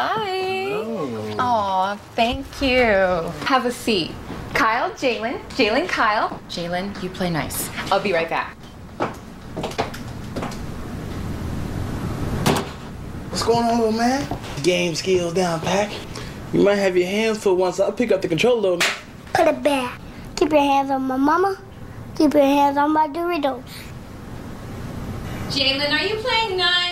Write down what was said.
Hi. Oh. Thank you. Have a seat. Kyle, Jalen. Jalen, Kyle. Jalen, you play nice. I'll be right back. What's going on, little man? Game skills down, pack. You might have your hands full once I pick up the controller, man. Put it back. Keep your hands on my mama. Keep your hands on my Doritos. Jalen, are you playing nice?